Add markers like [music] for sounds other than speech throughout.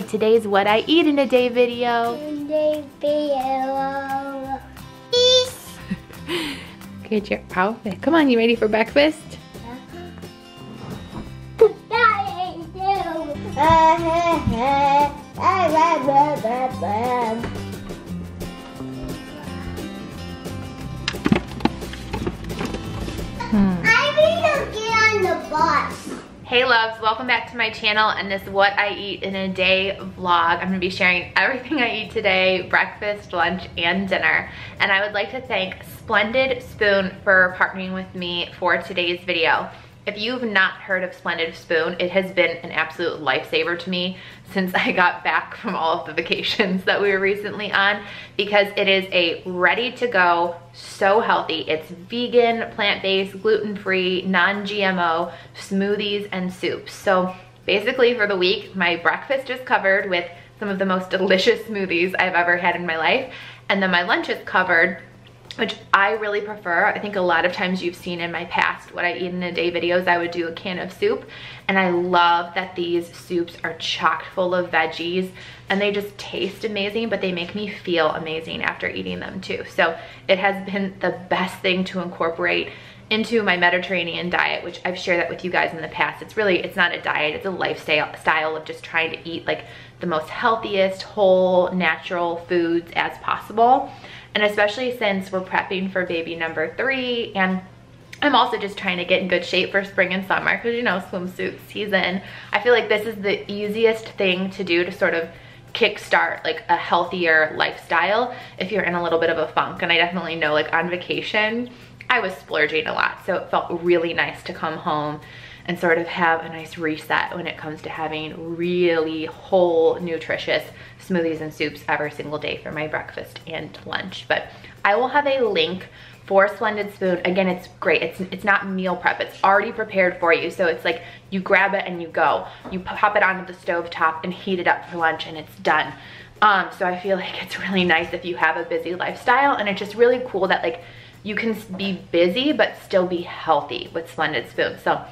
enjoy today's What I Eat in a Day video. [laughs] Get your outfit. Come on, you ready for breakfast? Hmm. I need to get on the bus. Hey loves, welcome back to my channel and this is what I eat in a day vlog. I'm gonna be sharing everything I eat today, breakfast, lunch, and dinner. And I would like to thank Splendid Spoon for partnering with me for today's video. If you've not heard of Splendid Spoon, it has been an absolute lifesaver to me since [laughs] I got back from all of the vacations that we were recently on because it is a ready to go, so healthy. It's vegan, plant-based, gluten-free, non-GMO smoothies and soups. So basically for the week, my breakfast is covered with some of the most delicious smoothies I've ever had in my life. And then my lunch is covered which I really prefer. I think a lot of times you've seen in my past what I eat in a day videos, I would do a can of soup. And I love that these soups are chock full of veggies and they just taste amazing, but they make me feel amazing after eating them too. So it has been the best thing to incorporate into my Mediterranean diet, which I've shared that with you guys in the past. It's really, it's not a diet, it's a lifestyle style of just trying to eat like the most healthiest, whole, natural foods as possible. And especially since we're prepping for baby number three and I'm also just trying to get in good shape for spring and summer because you know swimsuit season. I feel like this is the easiest thing to do to sort of kickstart like a healthier lifestyle if you're in a little bit of a funk. And I definitely know like on vacation, I was splurging a lot. So it felt really nice to come home and sort of have a nice reset when it comes to having really whole, nutritious smoothies and soups every single day for my breakfast and lunch. But I will have a link for Splendid Spoon. Again, it's great. It's, it's not meal prep. It's already prepared for you. So it's like you grab it and you go. You pop it onto the stove top and heat it up for lunch and it's done. Um, so I feel [laughs] like it's really nice if you have a busy lifestyle and it's just really cool that like you can be busy but still be healthy with Splendid Spoon. So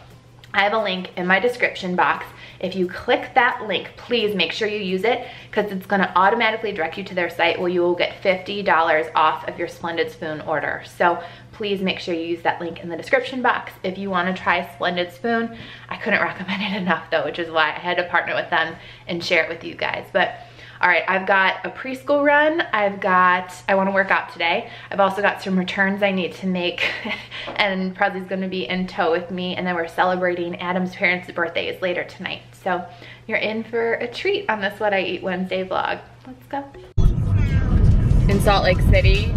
I have a link in my description box. If you click that link, please make sure you use it because it's gonna automatically direct you to their site where you will get $50 off of your Splendid Spoon order. So please make sure you use that link in the description box if you wanna try Splendid Spoon. I couldn't [laughs] recommend it enough though, which is why I had to partner with them and share it with you guys. But all right, I've got a preschool run. I've got, I wanna work out today. I've also got some returns I need to make [laughs] and Presley's gonna be in tow with me and then we're celebrating Adam's parents' birthdays later tonight. So you're in for a treat on this What I Eat Wednesday vlog. Let's go. In Salt Lake City.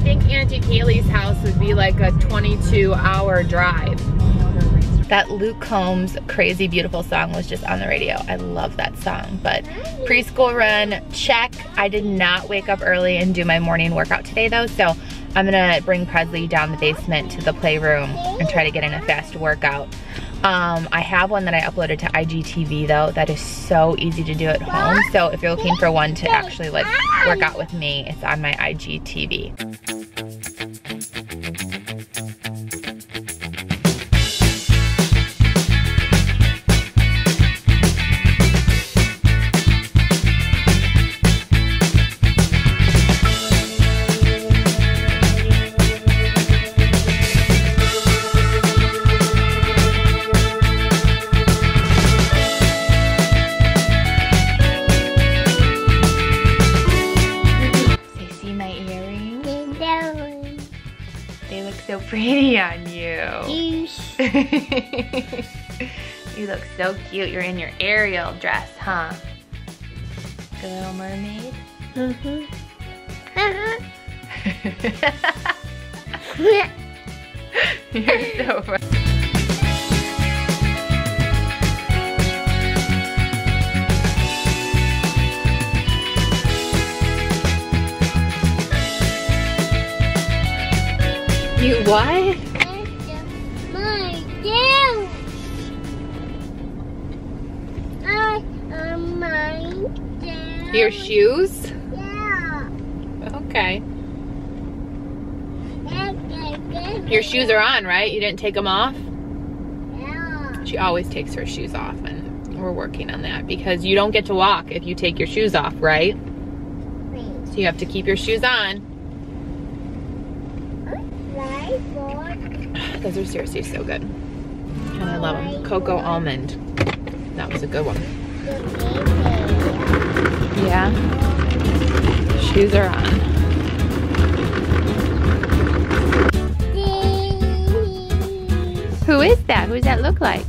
Think Auntie Kaylee's house would be like a 22 hour drive. That Luke Combs Crazy Beautiful song was just on the radio. I love that song. But preschool run, check. I did not wake up early and do my morning workout today though, so I'm gonna bring Presley down the basement to the playroom and try to get in a fast workout. Um, I have one that I uploaded to IGTV though that is so easy to do at home. So if you're looking for one to actually like work out with me, it's on my IGTV. Pretty on you. [laughs] you look so cute. You're in your Ariel dress, huh? The Little Mermaid? Mm-hmm. [laughs] You're so funny. You what? My dance. I am my dance. Your shoes? Yeah. Okay. Your shoes are on, right? You didn't take them off? Yeah. She always takes her shoes off and we're working on that because you don't get to walk if you take your shoes off, right? So you have to keep your shoes on. Right, boy. Those are seriously so good. And I love them. Cocoa almond. That was a good one. Yeah. Shoes are on. Who is that? Who does that look like?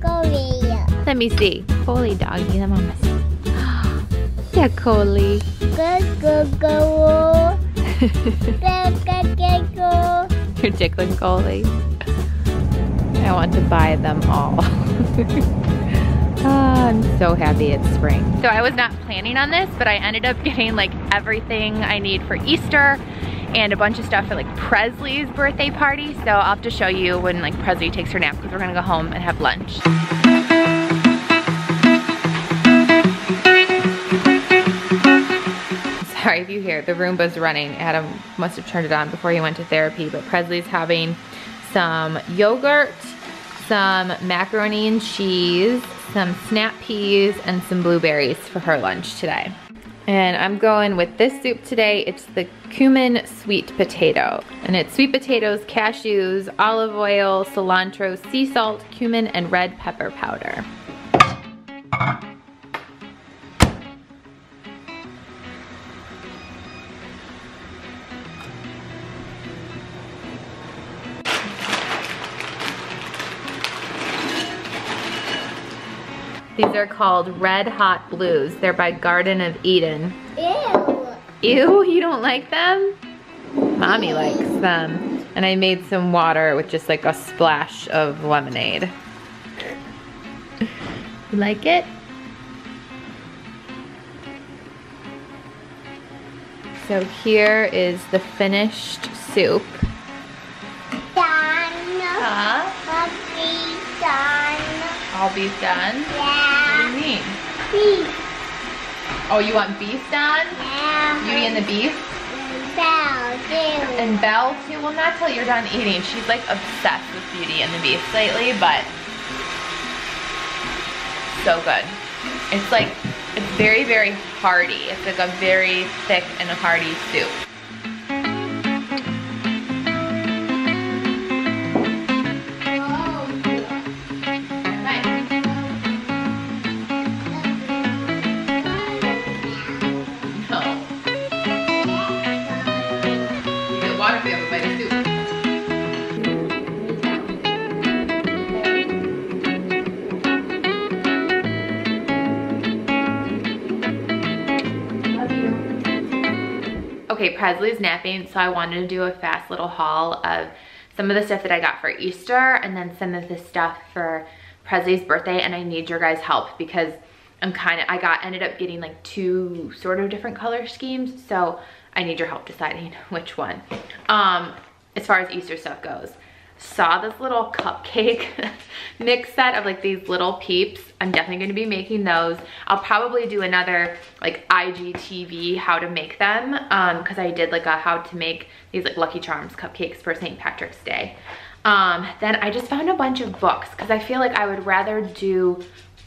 Korea. Let me see. Coley doggy. Let mama see. Yeah, Coley. Go, go, go. [laughs] Go, go, go, go. You're tickling Coley. I want to buy them all. [laughs] Ah, I'm so happy it's spring. So I was not planning on this, but I ended up getting like everything I need for Easter and a bunch of stuff for like Presley's birthday party. So I'll have to show you when like Presley takes her nap because we're gonna go home and have lunch. Sorry if you hear, the Roomba's running. Adam must have turned it on before he went to therapy, but Presley's having some yogurt, some macaroni and cheese, some snap peas, and some blueberries for her lunch today. And I'm going with this soup today. It's the cumin sweet potato. And it's sweet potatoes, cashews, olive oil, cilantro, sea salt, cumin, and red pepper powder. These are called Red Hot Blues. They're by Garden of Eatin'. Ew. Ew, you don't like them? Mommy likes them. And I made some water with just like a splash of lemonade. You like it? So here is the finished soup. Done. Huh? All beef done? Yeah. What do you mean? Beef. Oh, you want beef done? Yeah. Beauty and the beef? Bell, too. And Belle too. Well, not till you're done eating. She's like obsessed with Beauty and the Beast lately, but so good. It's like it's very, very hearty. It's like a very thick and hearty soup. Presley's napping, so I wanted to do a fast little haul of some of the stuff that I got for Easter and then some of the stuff for Presley's birthday and I need your guys' help because I'm kind of, I got, ended up getting like two sort of different color schemes, so I need your help deciding [laughs] which one. Um, as far as Easter stuff goes, saw this little cupcake [laughs] mix set of like these little peeps. I'm definitely gonna be making those. I'll probably do another like IGTV how to make them um, cause I did like a how to make these like Lucky Charms cupcakes for St. Patrick's Day. Um, then I just found a bunch of books cause I feel like I would rather do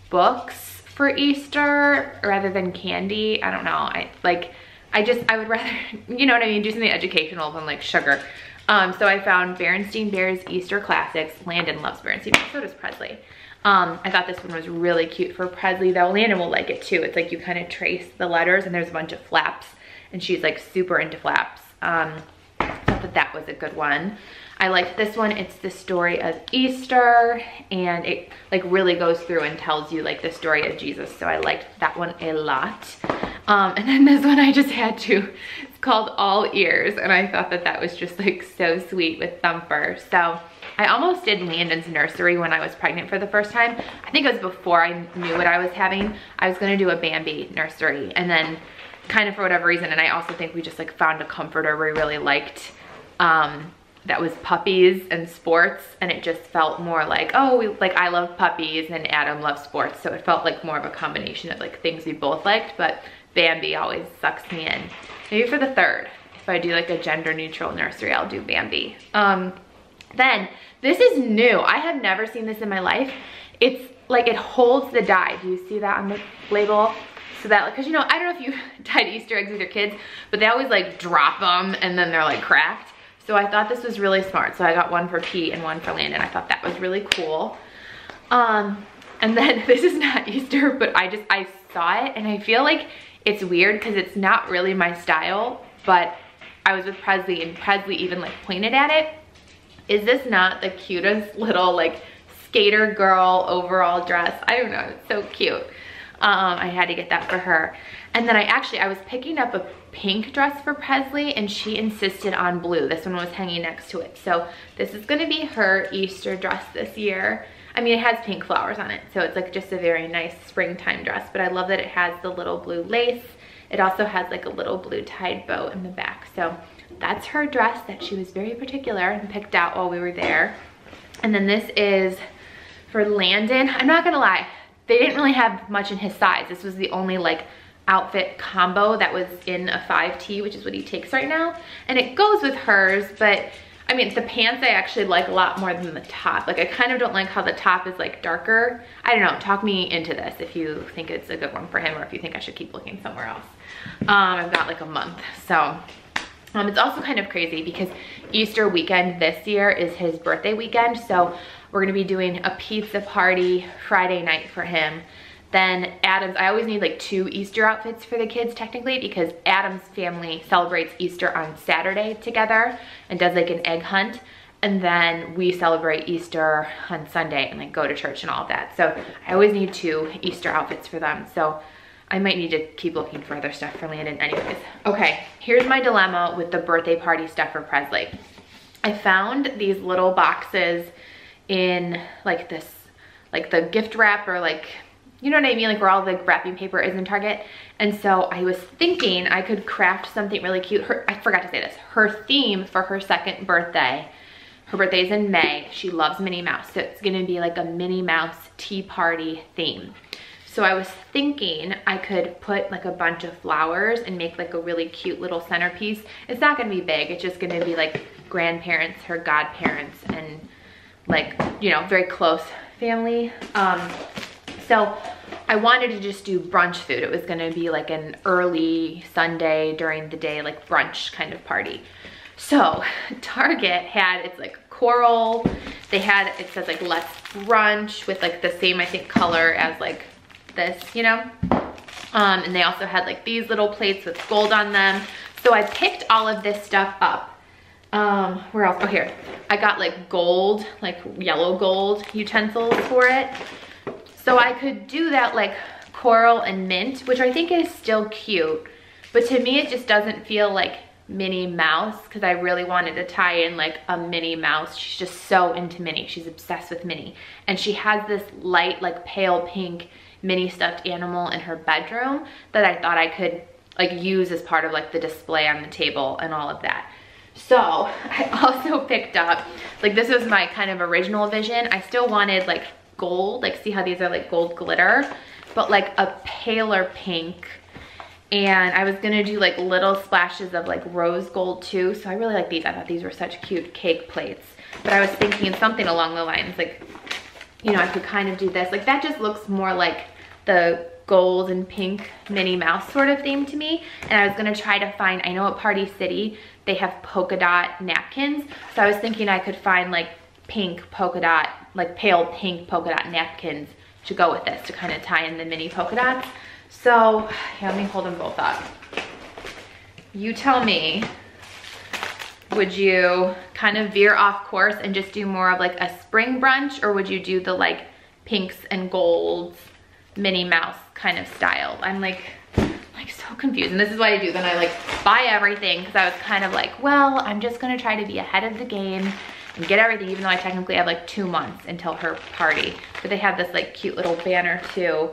books for Easter rather than candy. I don't know. I like, I just, I would rather, [laughs] you know what I mean? Do something educational than like sugar. Um, so I found Berenstein Bears Easter Classics. Landon loves Berenstein, so does Presley. Um, I thought this one was really cute for Presley though. Landon will like it too. It's like you kind of trace the letters and there's a bunch of flaps and she's like super into flaps. Um, I thought that that was a good one. I liked this one. It's the story of Easter and it like really goes through and tells you like the story of Jesus. So I liked that one a lot. Um, [laughs] and then this one I just had to, called All Ears. And I thought that that was just like so sweet with Thumper. So I almost did Landon's nursery when I was pregnant for the first time. I think it was before I knew what I was having. I was gonna do a Bambi nursery and then kind of for whatever reason, and I also think we just like found a comforter we really liked um, that was puppies and sports and it just felt more like, oh, we, like I love puppies and Adam loves sports. So it felt like more of a combination of like things we both liked, but Bambi always sucks me in. Maybe for the third, if I do like a gender neutral nursery, I'll do Bambi. Um, Then, this is new. I have never seen this in my life. It's like it holds the dye. Do you see that on the label? So that, because you know, I don't know if you [laughs] tied Easter eggs with your kids, but they always like drop them and then they're like cracked. So I thought this was really smart. So I got one for Pete and one for Landon. I thought that was really cool. Um, and then [laughs] this is not Easter, but I just, I saw it and I feel like it's weird because it's not really my style, but I was with Presley and Presley even like pointed at it. Is this not the cutest [laughs] little like skater girl overall dress? I don't know, it's so cute. Um, I had to get that for her. And then I actually, I was picking up a pink dress for Presley and she insisted on blue. This one was hanging next to it. So this is gonna be her Easter dress this year. I mean, it has pink flowers on it, so it's like just a very nice springtime dress, but I love that it has the little blue lace. It also has like a little blue tied bow in the back. So that's her dress that she was very particular and picked out while we were there. And then this is for Landon. I'm not gonna lie, they didn't really have much in his size. This was the only like outfit combo that was in a 5T, which is what he takes right now. And it goes with hers, but I mean, the pants I actually like a lot more than the top. Like I kind of don't like how the top is like darker. I don't know, talk me into this if you think it's a good one for him or if you think I should keep looking somewhere else. Um, I've got like a month, so. Um, it's also kind of crazy because Easter weekend this year is his birthday weekend. So we're gonna be doing a pizza party Friday night for him. Then Adam's, I always need like two Easter outfits for the kids technically because Adam's family celebrates Easter on Saturday together and does like an egg hunt. And then we celebrate Easter on Sunday and like go to church and all of that. So I always need two Easter outfits for them. So I might need to keep looking for other stuff for Landon anyways. Okay, here's my dilemma with the birthday party stuff for Presley. I found these little boxes in like this, like the gift wrap or like you know what I mean? Like where all the wrapping paper is in Target. And so I was thinking I could craft something really cute. Her, I forgot to say this. Her theme for her second birthday, her birthday is in May. She loves Minnie Mouse. So it's gonna be like a Minnie Mouse tea party theme. So I was thinking I could put like a bunch of flowers and make like a really cute little centerpiece. It's not gonna be big. It's just gonna be like grandparents, her godparents, and like, you know, very close family. Um, so I wanted to just do brunch food. It was gonna be like an early Sunday during the day, like brunch kind of party. So [laughs] Target had, it's like coral. They had, it says like let's brunch with like the same, I think, color as like this, you know? Um, and they also had like these little plates with gold on them. So I picked all of this stuff up. Um, where else? Oh, here. I got like gold, like yellow gold utensils for it. So I could do that like coral and mint, which I think is still cute. But to me, it just doesn't feel like Minnie Mouse because I really wanted to tie in like a Minnie Mouse. She's just so into Minnie. She's obsessed with Minnie. And she has this light, like pale pink mini stuffed animal in her bedroom that I thought I could like use as part of like the display on the table and all of that. So [laughs] I also picked up, like this was my kind of original vision. I still wanted like gold, like see how these are like gold glitter, but like a paler pink. And I was gonna do like little splashes of like rose gold too. So I really like these. I thought these were such cute cake plates. But I was thinking something along the lines like, you know, I could kind of do this. Like that just looks more like the gold and pink Minnie Mouse sort of theme to me. And I was gonna try to find, I know at Party City, they have polka dot napkins. So I was thinking I could find like pink polka dot, like pale pink polka dot napkins to go with this to kind of tie in the mini polka dots. So yeah, let me hold them both up. You tell me, would you kind of veer off course and just do more of like a spring brunch or would you do the like pinks and golds Minnie Mouse kind of style? I'm like, like so confused. And this is what I do. Then I like buy everything because I was kind of like, well, I'm just gonna try to be ahead of the game and get everything, even though I technically have like two months until her party. But they have this like cute little banner too.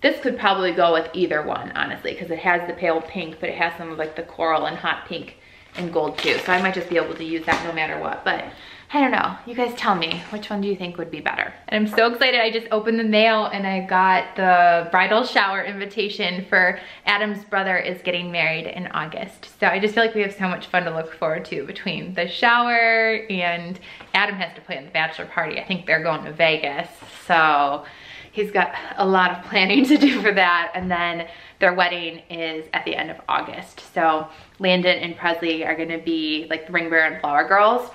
This could probably go with either one, honestly, because it has the pale pink, but it has some of like the coral and hot pink and gold too. So I might just be able to use that no matter what. But I don't know. You guys tell me, which one do you think would be better? And I'm so excited. I just opened the mail and I got the bridal shower invitation for Adam's brother is getting married in August. So I just feel like we have so much fun to look forward to between the shower and Adam has to plan the bachelor party. I think they're going to Vegas. So he's got a lot of planning to do for that. And then their wedding is at the end of August. So Landon and Presley are gonna be like the ring bearer and flower girls.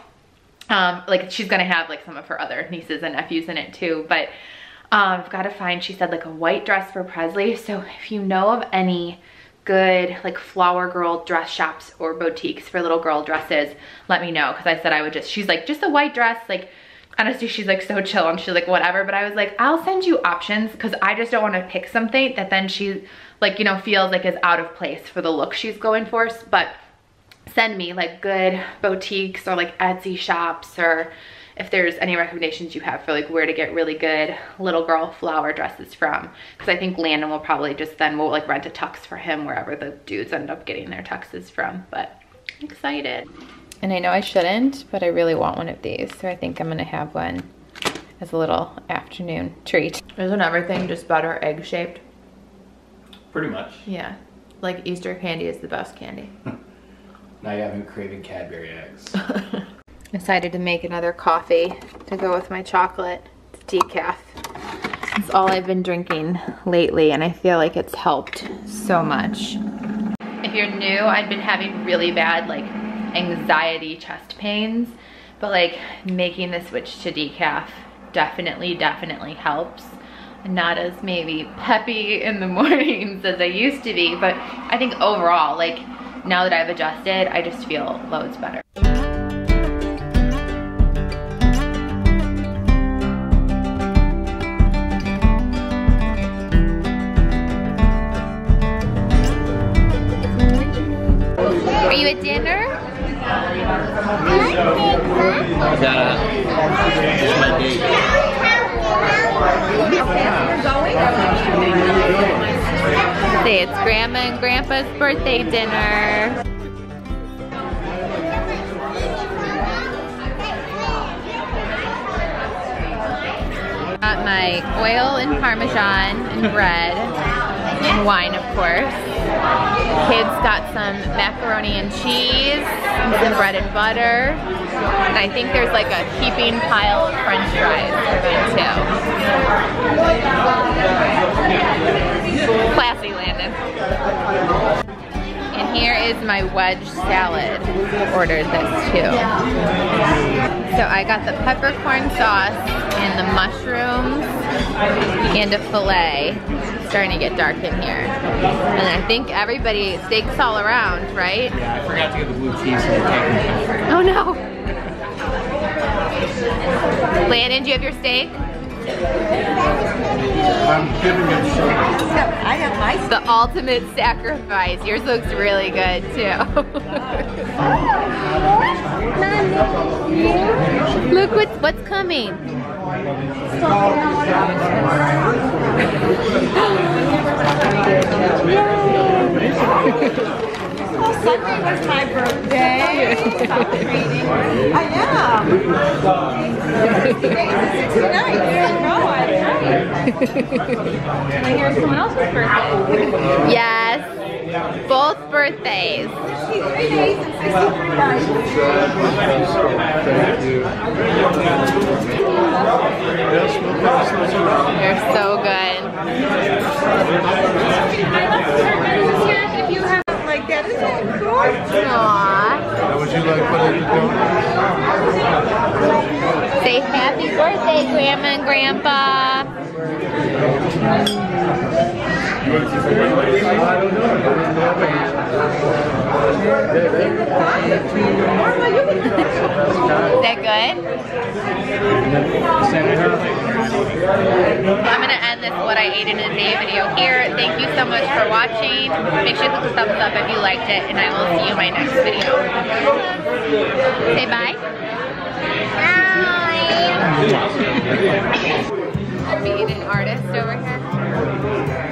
Um, like she's gonna have like some of her other nieces and nephews in it too, but um, I've gotta find, she said like a white dress for Presley. So if you know of any good like flower girl dress shops or boutiques for little girl dresses, let me know. Cause I said I would just, she's like, just a white dress, like honestly, she's like so chill and she's like, whatever. But I was like, I'll send you options because I just don't want to pick something that then she like, you know, feels like is out of place for the look she's going for. But send me like good boutiques or like Etsy shops or if there's any recommendations you have for like where to get really good little girl flower dresses from. Cause I think Landon will probably just then we'll like rent a tux for him wherever the dudes end up getting their tuxes from. But I'm excited. And I know I shouldn't, but I really want one of these. So I think I'm gonna have one as a little afternoon treat. Isn't everything just better egg shaped? Pretty much. Yeah. Like Easter candy is the best candy. [laughs] Now you haven't craving Cadbury eggs. [laughs] Decided to make another coffee to go with my chocolate. It's decaf. It's all I've been drinking lately and I feel like it's helped so much. If you're new, I've been having really bad like anxiety chest pains, but like making the switch to decaf definitely, definitely helps. Not as maybe peppy in the [laughs] mornings as I used to be, but I think overall, like now that I've adjusted, I just feel loads better. Say it's Grandma and Grandpa's birthday dinner. Got my oil and parmesan and bread and wine, of course. Kids got some macaroni and cheese, some bread and butter. And I think there's like a heaping pile of french fries for them too. Classy, Landon. And here is my wedge salad. Ordered this too. So I got the peppercorn sauce and the mushrooms and a filet. It's starting to get dark in here. And I think everybody, steaks all around, right? Yeah, I forgot to get the blue cheese so we're taking Oh no. Landon, do you have your steak? I'm giving it I have my The ultimate sacrifice. Yours looks really good too. [laughs] Look what's what's coming. Oh, Sunday was my birthday. I am. 60 days and 60 nights. I know, I. And I hear someone else's birthday. Yes. Both birthdays. 63 days and 63 nights. They're so good. If you have like that, isn't that cool? Aww. Would you like put it Say happy birthday, Grandma and Grandpa. That good? I'm gonna end this what I ate in a day video here. Thank you so much for watching. Make sure to thumbs up if you liked it, and I will see you in my next video. Say bye. I'm being an artist over here.